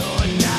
You're not